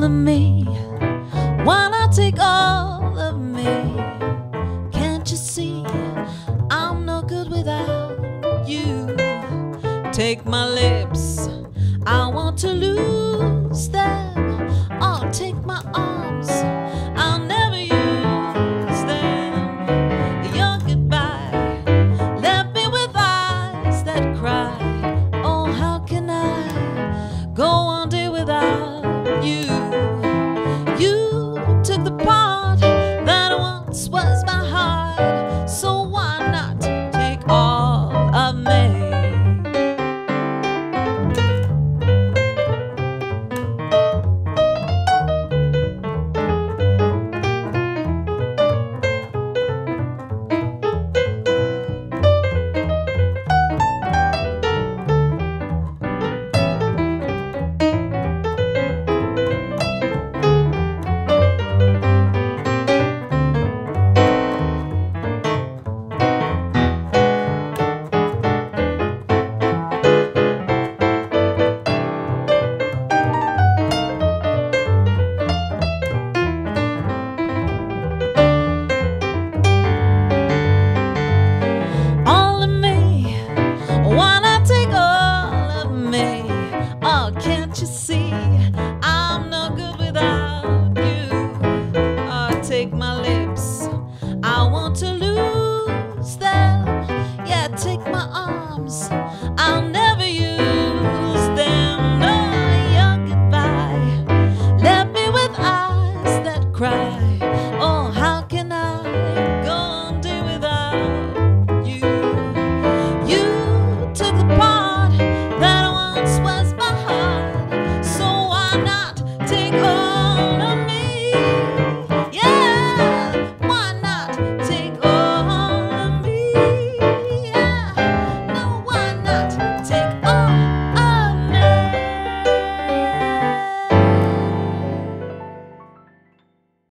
all of me? Why not take all of me? Can't you see I'm no good without you? Take my lips, I want to lose them. I'll take my arms, I'll never use them. Your goodbye left me with eyes that cry. Oh, how can I go on? Can't you see?